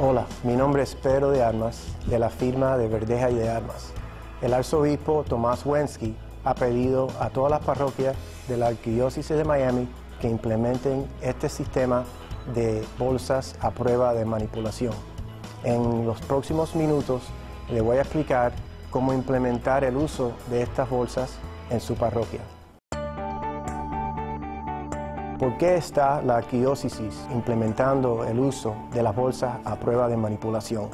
Hola, mi nombre es Pedro de Armas, de la firma de Verdeja y de Armas. El arzobispo Tomás Wensky ha pedido a todas las parroquias de la Arquidiócesis de Miami que implementen este sistema de bolsas a prueba de manipulación. En los próximos minutos le voy a explicar cómo implementar el uso de estas bolsas en su parroquia. ¿Por qué está la arquidiócesis implementando el uso de las bolsas a prueba de manipulación?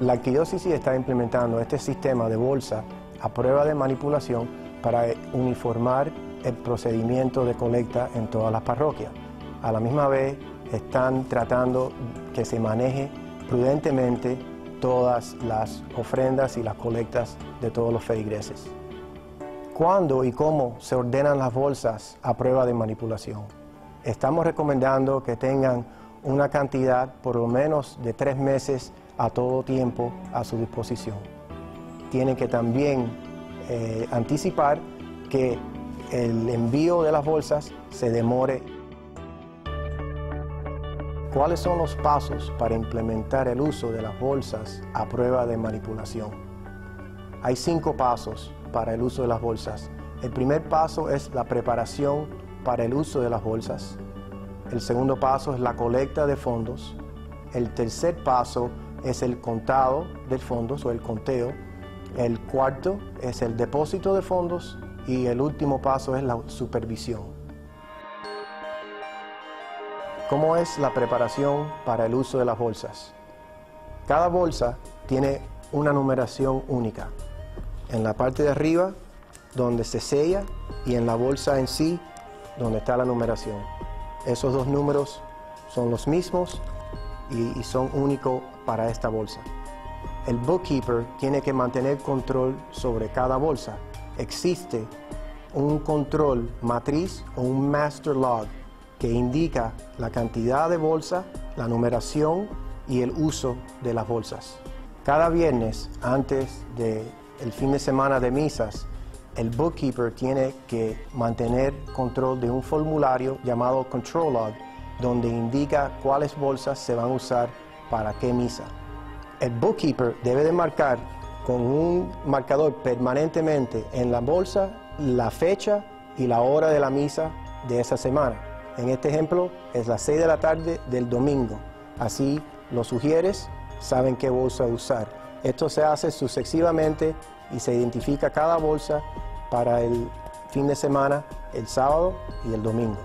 La arquidiócesis está implementando este sistema de bolsa a prueba de manipulación para uniformar el procedimiento de colecta en todas las parroquias. A la misma vez están tratando que se maneje prudentemente todas las ofrendas y las colectas de todos los feligreses. ¿Cuándo y cómo se ordenan las bolsas a prueba de manipulación? Estamos recomendando que tengan una cantidad por lo menos de tres meses a todo tiempo a su disposición. Tienen que también eh, anticipar que el envío de las bolsas se demore. ¿Cuáles son los pasos para implementar el uso de las bolsas a prueba de manipulación? Hay cinco pasos para el uso de las bolsas. El primer paso es la preparación para el uso de las bolsas. El segundo paso es la colecta de fondos. El tercer paso es el contado de fondos o el conteo. El cuarto es el depósito de fondos y el último paso es la supervisión. ¿Cómo es la preparación para el uso de las bolsas? Cada bolsa tiene una numeración única. En la parte de arriba, donde se sella, y en la bolsa en sí, donde está la numeración. Esos dos números son los mismos y, son únicos para esta bolsa. El bookkeeper tiene que mantener control sobre cada bolsa. Existe un control matriz o un master log que indica la cantidad de bolsa, la numeración y el uso de las bolsas. Cada viernes antes del fin de semana de misas, el bookkeeper tiene que mantener control de un formulario llamado Control Log, donde indica cuáles bolsas se van a usar para qué misa. El bookkeeper debe de marcar con un marcador permanentemente en la bolsa la fecha y la hora de la misa de esa semana. En este ejemplo es las 6 de la tarde del domingo. Así los sugieres saben qué bolsa usar. Esto se hace sucesivamente y se identifica cada bolsa para el fin de semana, el sábado y el domingo.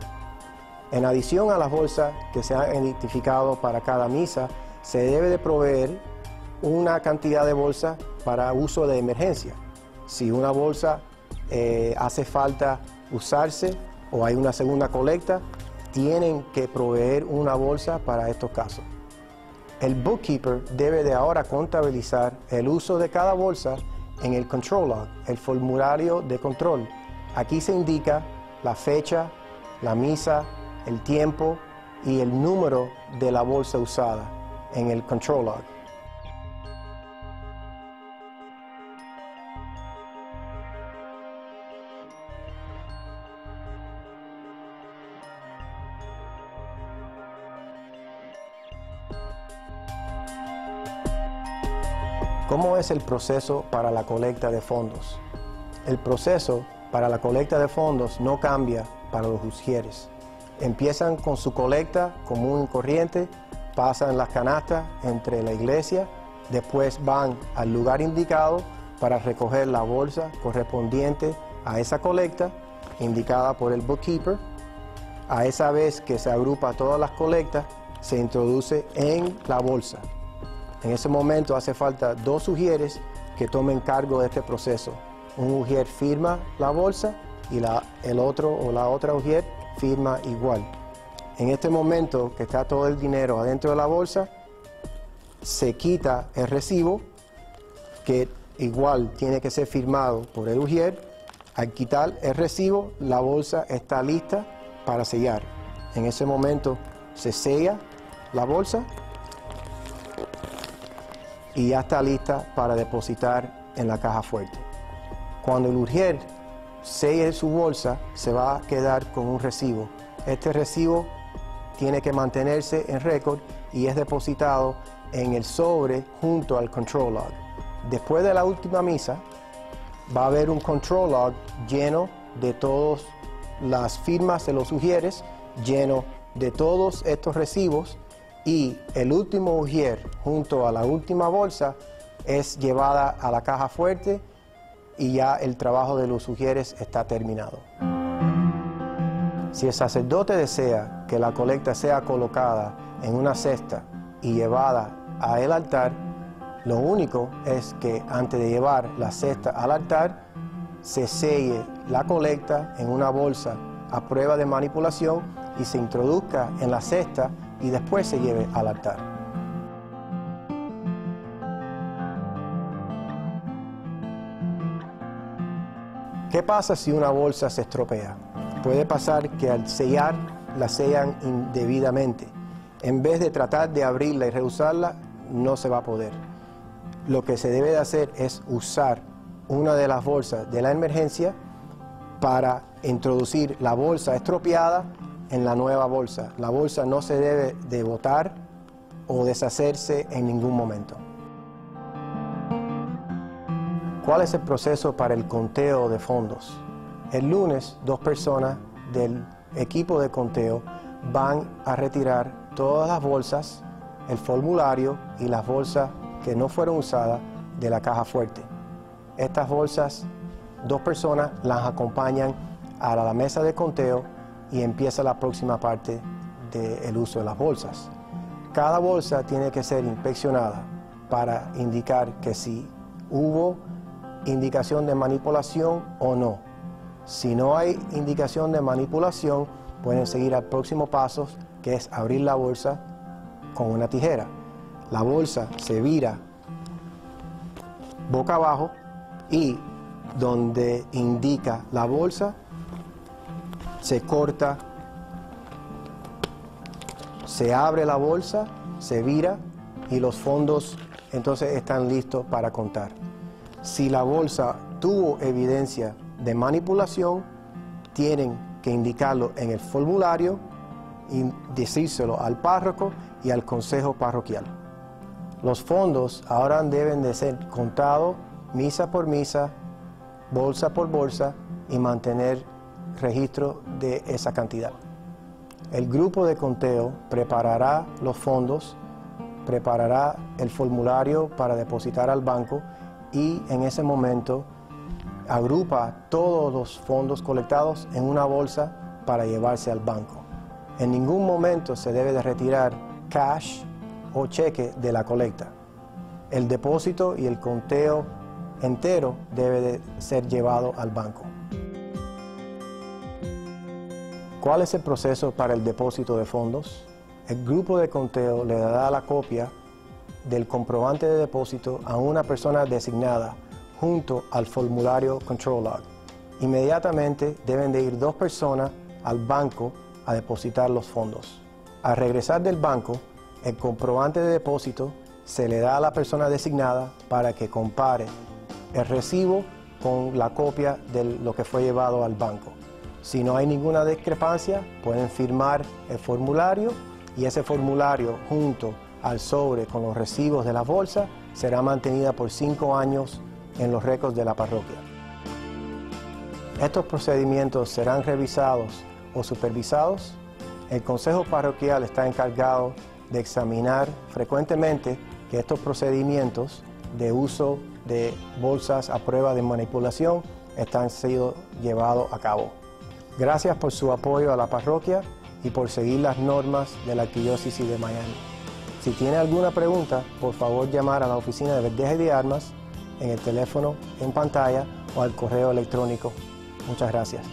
En adición a las bolsas que se han identificado para cada misa, se debe de proveer una cantidad de bolsas para uso de emergencia. Si una bolsa eh, hace falta usarse o hay una segunda colecta, tienen que proveer una bolsa para estos casos. El bookkeeper debe de ahora contabilizar el uso de cada bolsa en el control log, el formulario de control. Aquí se indica la fecha, la misa, el tiempo y el número de la bolsa usada en el control log. ¿Cómo es el proceso para la colecta de fondos? El proceso para la colecta de fondos no cambia para los usieres. Empiezan con su colecta común y corriente, pasan las canastas entre la iglesia, después van al lugar indicado para recoger la bolsa correspondiente a esa colecta indicada por el bookkeeper. A esa vez que se agrupa todas las colectas, se introduce en la bolsa. En ese momento hace falta dos ujieres que tomen cargo de este proceso. Un ujier firma la bolsa y el otro o la otra ujier firma igual. En este momento que está todo el dinero adentro de la bolsa, se quita el recibo que igual tiene que ser firmado por el ujier. Al quitar el recibo, la bolsa está lista para sellar. En ese momento se sella la bolsa y ya está lista para depositar en la caja fuerte. Cuando el urgier selle su bolsa, se va a quedar con un recibo. Este recibo tiene que mantenerse en récord y es depositado en el sobre junto al control log. Después de la última misa, va a haber un control log lleno de todas las firmas de los ujieres, lleno de todos estos recibos y el último ujier junto a la última bolsa es llevada a la caja fuerte y ya el trabajo de los ujieres está terminado. Si el sacerdote desea que la colecta sea colocada en una cesta y llevada a el altar, lo único es que antes de llevar la cesta al altar, se selle la colecta en una bolsa a prueba de manipulación y se introduzca en la cesta y después se lleve al altar. ¿Qué pasa si una bolsa se estropea? Puede pasar que al sellar la sellan indebidamente. En vez de tratar de abrirla y reusarla, no se va a poder lo que se debe de hacer es usar una de las bolsas de la emergencia para introducir la bolsa estropeada en la nueva bolsa. La bolsa no se debe de botar o deshacerse en ningún momento. ¿Cuál es el proceso para el conteo de fondos? El lunes, dos personas del equipo de conteo van a retirar todas las bolsas, el formulario y las bolsas que no fueron usadas de la caja fuerte. Estas bolsas, dos personas las acompañan a la mesa de conteo y empieza la próxima parte del uso de las bolsas. Cada bolsa tiene que ser inspeccionada para indicar que si hubo indicación de manipulación o no. Si no hay indicación de manipulación, pueden seguir al próximo paso, que es abrir la bolsa con una tijera la bolsa se vira boca abajo y donde indica la bolsa se corta, se abre la bolsa, se vira y los fondos entonces están listos para contar. Si la bolsa tuvo evidencia de manipulación, tienen que indicarlo en el formulario y decírselo al párroco y al consejo parroquial. Los fondos ahora deben de ser contados misa por misa, bolsa por bolsa y mantener registro de esa cantidad. El grupo de conteo preparará los fondos, preparará el formulario para depositar al banco y en ese momento agrupa todos los fondos colectados en una bolsa para llevarse al banco. En ningún momento se debe de retirar cash o cheque de la colecta. El depósito y el conteo entero debe de ser llevado al banco. ¿Cuál es el proceso para el depósito de fondos? El grupo de conteo le dará la copia del comprobante de depósito a una persona designada junto al formulario Control Log. Inmediatamente deben de ir dos personas al banco a depositar los fondos. Al regresar del banco, el comprobante de depósito se le da a la persona designada para que compare el recibo con la copia de lo que fue llevado al banco. Si no hay ninguna discrepancia, pueden firmar el formulario y ese formulario junto al sobre con los recibos de la bolsa será mantenida por cinco años en los récords de la parroquia. Estos procedimientos serán revisados o supervisados. El Consejo Parroquial está encargado de examinar frecuentemente que estos procedimientos de uso de bolsas a prueba de manipulación están siendo llevados a cabo. Gracias por su apoyo a la parroquia y por seguir las normas de la Arquidiócesis de Miami. Si tiene alguna pregunta, por favor llamar a la oficina de verdeja de armas en el teléfono en pantalla o al correo electrónico. Muchas gracias.